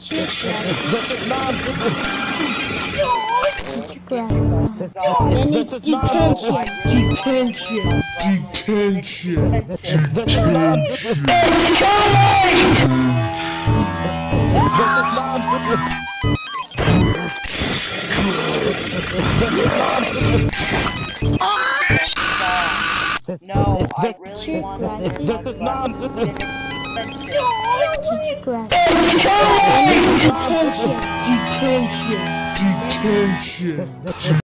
Teacher class. Then it's detention. Detention. Detention. No, I really want to about Teacher class. It's detention. Detention. Detention.